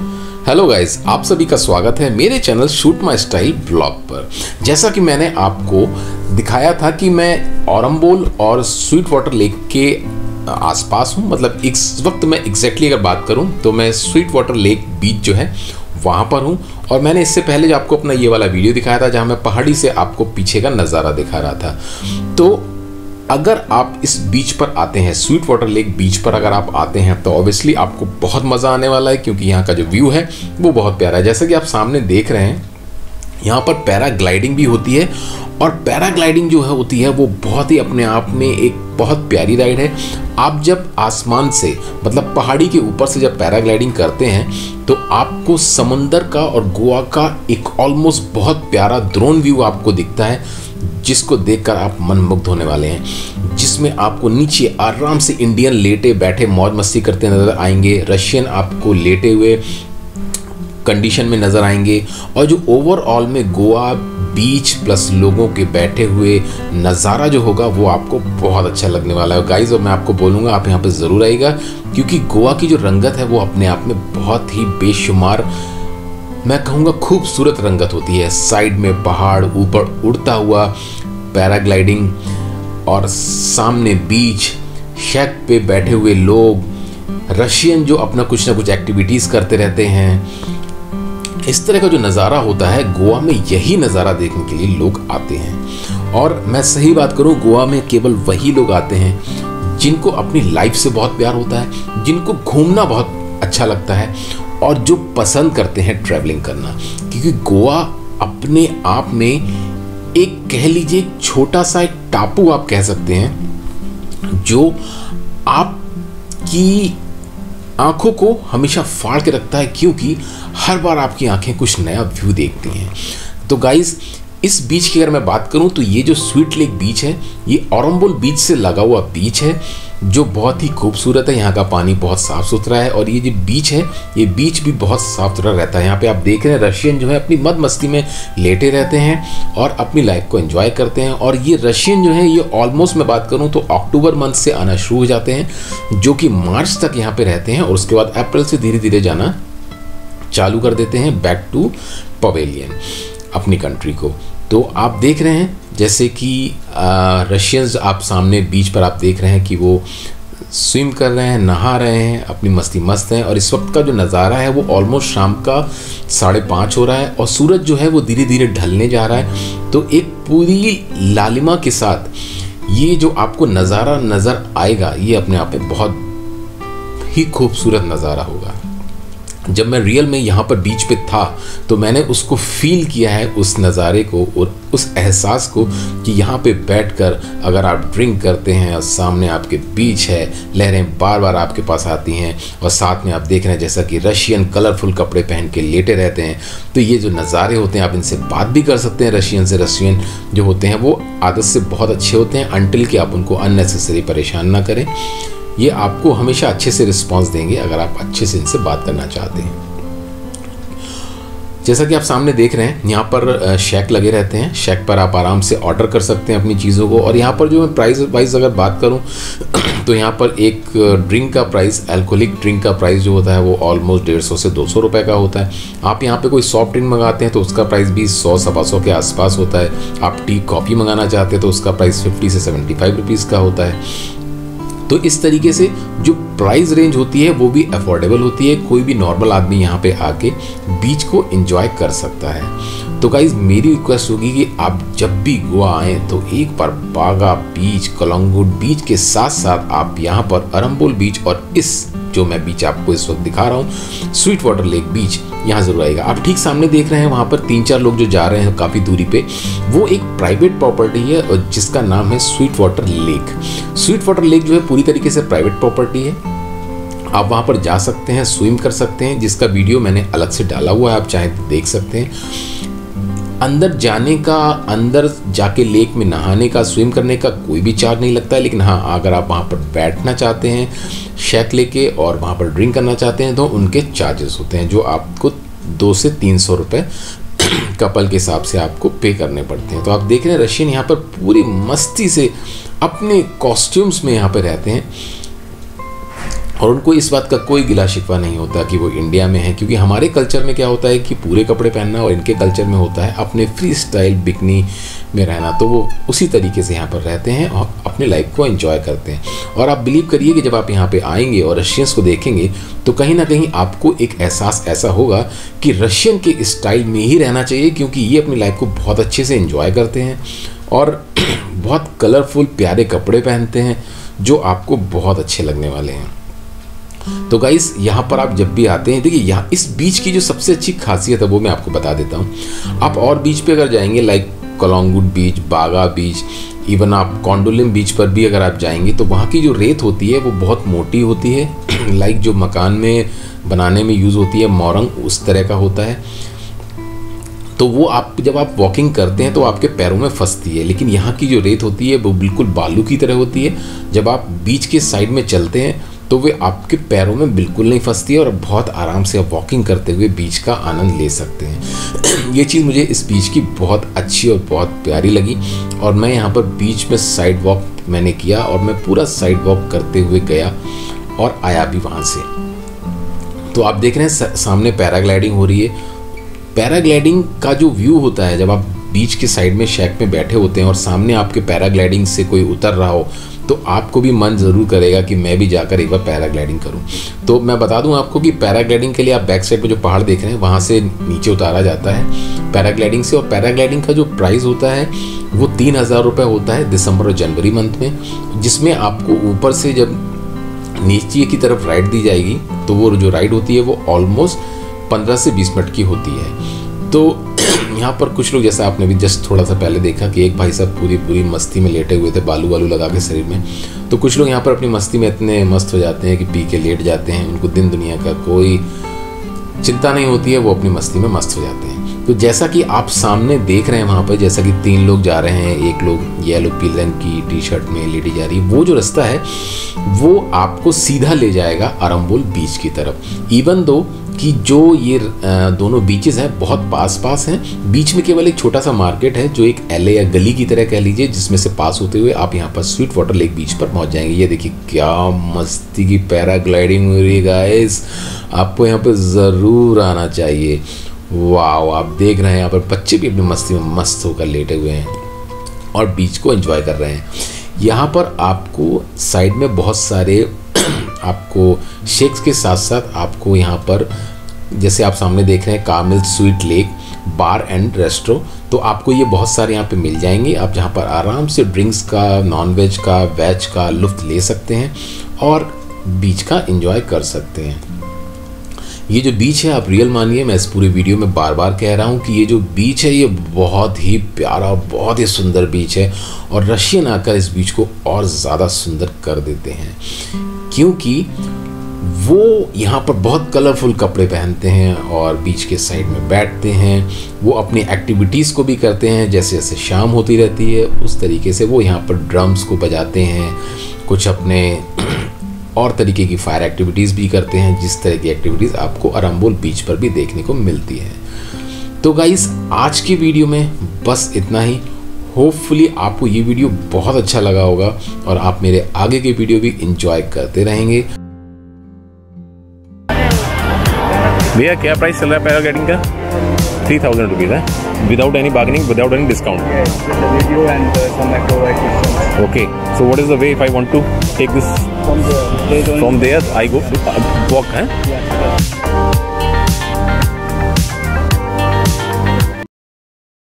Hello guys आप सभी का स्वागत है मेरे channel shoot my style blog पर। जैसा कि मैंने आपको दिखाया था कि मैं औरम्बोल और स्वीट वाटर लेक के आसपास हूँ। मतलब इस वक्त मैं एग्जैक्टली अगर बात करूँ तो मैं स्वीट वाटर लेक बीच जो है, वहाँ पर हूँ। और मैंने इससे पहले जो आपको अपना ये वाला वीडियो दिखाया था, जहाँ मैं पहाड़ी से आपको पीछे का नज़ारा दिखा रहा था। तो अगर आप इस बीच पर आते हैं स्वीट वाटर लेक बीच पर अगर आप आते हैं तो ऑब्वियसली आपको बहुत मज़ा आने वाला है, क्योंकि यहाँ का जो व्यू है, वो बहुत प्यारा है। जैसा कि आप सामने देख रहे हैं, यहाँ पर पैराग्लाइडिंग भी होती है, और पैराग्लाइडिंग जो है होती है, वो बहुत ही अपने आप में एक बहुत प्यारी राइड है। आप जब आसमान से मतलब पहाड़ी के ऊपर से जब पैराग्लाइडिंग करते हैं तो आपको समंदर का और गोवा का एक ऑलमोस्ट बहुत प्यारा ड्रोन व्यू आपको दिखता है। जिसको देखकर आप मनमुग्ध होने वाले हैं, जिसमें आपको नीचे आराम से इंडियन लेटे बैठे मौज मस्ती करते नज़र आएँगे रशियन आपको लेटे हुए कंडीशन में नज़र आएँगे, और जो ओवरऑल में गोवा बीच प्लस लोगों के बैठे हुए नज़ारा जो होगा, वो आपको बहुत अच्छा लगने वाला है। गाइज़ और मैं आपको बोलूँगा, आप यहाँ पर ज़रूर आएगा क्योंकि गोवा की जो रंगत है, वो अपने आप में बहुत ही बेशुमार मैं कहूँगा खूबसूरत रंगत होती है। साइड में पहाड़ ऊपर उड़ता हुआ पैराग्लाइडिंग और सामने बीच शेक पे बैठे हुए लोग, रशियन जो अपना कुछ ना कुछ एक्टिविटीज़ करते रहते हैं। इस तरह का जो नज़ारा होता है, गोवा में यही नज़ारा देखने के लिए लोग आते हैं। और मैं सही बात करूँ, गोवा में केवल वही लोग आते हैं जिनको अपनी लाइफ से बहुत प्यार होता है, जिनको घूमना बहुत अच्छा लगता है। और जो पसंद करते हैं ट्रैवलिंग करना। क्योंकि गोवा अपने आप में एक कह लीजिए छोटा सा एक टापू आप कह सकते हैं, जो आपकी आँखों को हमेशा फाड़ के रखता है, क्योंकि हर बार आपकी आँखें कुछ नया व्यू देखती हैं। तो गाइज़ इस बीच की अगर मैं बात करूँ तो ये जो स्वीट लेक बीच है, ये औरम्बुल बीच से लगा हुआ बीच है। जो बहुत ही खूबसूरत है, यहाँ का पानी बहुत साफ़ सुथरा है और ये जो बीच है, ये बीच भी बहुत साफ़ सुथरा रहता है। यहाँ पे आप देख रहे हैं, रशियन जो है अपनी मद मस्ती में लेटे रहते हैं और अपनी लाइफ को एंजॉय करते हैं और ये रशियन जो है, ये ऑलमोस्ट मैं बात करूँ तो अक्टूबर मंथ से आना शुरू हो जाते हैं, जो कि मार्च तक यहाँ पर रहते हैं और उसके बाद अप्रैल से धीरे धीरे जाना चालू कर देते हैं बैक टू पवेलियन अपनी कंट्री को। तो आप देख रहे हैं, जैसे कि रशियंस आप सामने बीच पर आप देख रहे हैं कि वो स्विम कर रहे हैं, नहा रहे हैं, अपनी मस्ती मस्त हैं, और इस वक्त का जो नज़ारा है वो ऑलमोस्ट शाम का साढ़े पाँच हो रहा है, और सूरज जो है वो धीरे धीरे ढलने जा रहा है। तो एक पूरी लालिमा के साथ ये जो आपको नज़ारा नज़र आएगा, ये अपने आप में बहुत ही खूबसूरत नज़ारा होगा। जब मैं रियल में यहाँ पर बीच पे था तो मैंने उसको फील किया है उस नज़ारे को और उस एहसास को कि यहाँ पे बैठकर अगर आप ड्रिंक करते हैं और सामने आपके बीच है, लहरें बार बार आपके पास आती हैं और साथ में आप देख रहे हैं जैसा कि रशियन कलरफुल कपड़े पहन के लेटे रहते हैं तो ये जो नज़ारे होते हैं, आप इनसे बात भी कर सकते हैं रशियन से। रशियन जो होते हैं, वो आदत से बहुत अच्छे होते हैं अनटिल कि आप उनको अननेसेसरी परेशान ना करें। ये आपको हमेशा अच्छे से रिस्पॉन्स देंगे अगर आप अच्छे से इनसे बात करना चाहते हैं। जैसा कि आप सामने देख रहे हैं, यहाँ पर शेक लगे रहते हैं। शेक पर आप आराम से ऑर्डर कर सकते हैं अपनी चीज़ों को। और यहाँ पर जो मैं प्राइस वाइज अगर बात करूँ तो यहाँ पर एक ड्रिंक का प्राइस एल्कोहलिक ड्रिंक का प्राइस जो होता है, वो ऑलमोस्ट डेढ़ सौ से दो सौ रुपये का होता है। आप यहाँ पे कोई सॉफ्ट ड्रिंक मंगाते हैं तो उसका प्राइस भी सौ, सवा सौ के आसपास होता है। आप टी कॉफ़ी मंगाना चाहते हैं तो उसका प्राइस फिफ्टी से सेवेंटी फाइव रुपीज़ का होता है। तो इस तरीके से जो प्राइस रेंज होती है, वो भी अफोर्डेबल होती है। कोई भी नॉर्मल आदमी यहाँ पे आके बीच को एंजॉय कर सकता है। तो गाइज़ मेरी रिक्वेस्ट होगी कि आप जब भी गोवा आए तो एक बार बागा बीच, कलंगुट बीच के साथ साथ आप यहाँ पर अरम्बोल बीच और इस जो मैं बीच आपको इस वक्त दिखा रहा हूँ स्वीट वाटर लेक बीच यहाँ ज़रूर आएगा। आप ठीक सामने देख रहे हैं, वहाँ पर तीन चार लोग जो जा रहे हैं काफ़ी दूरी पे, वो एक प्राइवेट प्रॉपर्टी है और जिसका नाम है sweet water lake sweet water lake जो है, पूरी तरीके से प्राइवेट प्रॉपर्टी है। आप वहाँ पर जा सकते हैं स्विम कर सकते हैं, जिसका वीडियो मैंने अलग से डाला हुआ है, आप चाहें तो देख सकते हैं। अंदर जाने का, अंदर जाके लेक में नहाने का स्विम करने का कोई भी चार्ज नहीं लगता है, लेकिन हाँ अगर आप वहाँ पर बैठना चाहते हैं शेक लेके और वहाँ पर ड्रिंक करना चाहते हैं तो उनके चार्जेस होते हैं, जो आपको दो से तीन सौ रुपये कपल के हिसाब से आपको पे करने पड़ते हैं। तो आप देख रहे हैं, रशियन यहाँ पर पूरी मस्ती से अपने कॉस्ट्यूम्स में यहाँ पर रहते हैं। और उनको इस बात का कोई गिला शिकवा नहीं होता कि वो इंडिया में है, क्योंकि हमारे कल्चर में क्या होता है कि पूरे कपड़े पहनना और इनके कल्चर में होता है अपने फ्री स्टाइल बिकनी में रहना। तो वो उसी तरीके से यहाँ पर रहते हैं और अपने लाइफ को एंजॉय करते हैं। और आप बिलीव करिए कि जब आप यहाँ पर आएँगे और रशियंस को देखेंगे तो कहीं ना कहीं आपको एक एहसास ऐसा होगा कि रशियन के स्टाइल में ही रहना चाहिए, क्योंकि ये अपनी लाइफ को बहुत अच्छे से इन्जॉय करते हैं और बहुत कलरफुल प्यारे कपड़े पहनते हैं, जो आपको बहुत अच्छे लगने वाले हैं। तो गाइस यहाँ पर आप जब भी आते हैं, देखिए यहाँ, इस बीच की जो सबसे अच्छी खासियत है, वो मैं आपको बता देता हूँ। आप और बीच पे अगर जाएँगे लाइक कलोंगुड बीच, बागा बीच इवन आप कॉन्डोलिम बीच पर भी अगर आप जाएँगे तो वहाँ की जो रेत होती है, वो बहुत मोटी होती है। लाइक जो मकान में, बनाने में यूज़ होती है, मोरंग, उस तरह का होता है। तो वो आप, जब आप वॉकिंग करते हैं तो आपके पैरों में फंसती है। लेकिन यहाँ की जो रेत होती है, वो बिल्कुल बालू की तरह होती है। जब आप बीच के साइड में चलते हैं तो वे आपके पैरों में बिल्कुल नहीं फंसती है और बहुत आराम से आप वॉकिंग करते हुए बीच का आनंद ले सकते हैं। ये चीज़ मुझे इस बीच की बहुत अच्छी और बहुत प्यारी लगी और मैं यहाँ पर बीच में साइड वॉक मैंने किया और मैं पूरा साइड वॉक करते हुए गया और आया भी वहाँ से। तो आप देख रहे हैं सामने पैराग्लाइडिंग हो रही है। पैराग्लाइडिंग का जो व्यू होता है, जब आप बीच के साइड में शेक में बैठे होते हैं और सामने आपके पैराग्लाइडिंग से कोई उतर रहा हो तो आपको भी मन ज़रूर करेगा कि मैं भी जाकर एक बार पैराग्लाइडिंग करूँ। तो मैं बता दूँ आपको कि पैराग्लाइडिंग के लिए आप बैक साइड पर जो पहाड़ देख रहे हैं, वहाँ से नीचे उतारा जाता है। पैराग्लाइडिंग से और पैराग्लाइडिंग का जो प्राइस होता है, वो तीन हज़ार रुपये होता है दिसंबर और जनवरी मंथ में, जिसमें आपको ऊपर से जब नीचे की तरफ़ राइड दी जाएगी तो वो जो राइड होती है, वो ऑलमोस्ट पंद्रह से बीस मिनट की होती है। तो यहाँ पर कुछ लोग, जैसे आपने भी जस्ट थोड़ा सा पहले देखा कि एक भाई साहब पूरी पूरी मस्ती में लेटे हुए थे, बालू वालू लगा के शरीर में तो कुछ लोग यहाँ पर अपनी मस्ती में इतने मस्त हो जाते हैं कि पी के लेट जाते हैं, उनको दिन दुनिया का कोई चिंता नहीं होती है, वो अपनी मस्ती में मस्त हो जाते हैं। तो जैसा कि आप सामने देख रहे हैं वहाँ पर, जैसा कि तीन लोग जा रहे हैं, एक लोग येलो, पीले रंग की टी शर्ट में लेडी जा रही है वो जो रास्ता है, वो आपको सीधा ले जाएगा अरम्बोल बीच की तरफ़। इवन दो कि जो ये दोनों बीचेस हैं, बहुत पास पास हैं। बीच में केवल एक छोटा सा मार्केट है, जो एक एले या गली की तरह कह लीजिए, जिसमें से पास होते हुए आप यहाँ पर स्वीट वाटर लेक बीच पर पहुँच जाएँगे। ये देखिए, क्या मस्ती की पैराग्लाइडिंग हो रही है आपको यहाँ पर ज़रूर आना चाहिए। वाह आप देख रहे हैं यहाँ पर बच्चे भी अपनी मस्ती में मस्त होकर लेटे हुए हैं और बीच को एंजॉय कर रहे हैं। यहाँ पर आपको साइड में बहुत सारे आपको शेक्स के साथ साथ आपको यहाँ पर, जैसे आप सामने देख रहे हैं Kamil sweet lake bar and restaurant तो आपको ये बहुत सारे यहाँ पे मिल जाएँगे। आप जहाँ पर आराम से ड्रिंक्स का नॉन वेज का वेज का लुफ्त ले सकते हैं और बीच का इंजॉय कर सकते हैं। ये जो बीच है, आप रियल मानिए, मैं इस पूरे वीडियो में बार बार कह रहा हूँ कि ये जो बीच है, ये बहुत ही प्यारा बहुत ही सुंदर बीच है और रशियन आकर इस बीच को और ज़्यादा सुंदर कर देते हैं। क्योंकि वो यहाँ पर बहुत कलरफुल कपड़े पहनते हैं और बीच के साइड में बैठते हैं। वो अपनी एक्टिविटीज़ को भी करते हैं, जैसे जैसे शाम होती रहती है, उस तरीके से वो यहाँ पर ड्रम्स को बजाते हैं। कुछ अपने और तरीके की फायर एक्टिविटीज़ भी करते हैं, जिस तरह की एक्टिविटीज़ आपको अरम्बोल बीच पर भी देखने को मिलती है। तो गाइस आज की वीडियो में बस इतना ही। होपफुली आपको ये वीडियो बहुत अच्छा लगा होगा और आप मेरे आगे के वीडियो भी इंजॉय करते रहेंगे। भैया क्या प्राइस चल रहा है पैरा पैराग्लाइडिंग का? थ्री थाउज़ेंड रुपीज़ है। Without any bargaining without any discount okay so what is the way if I want to take this from there I go walk है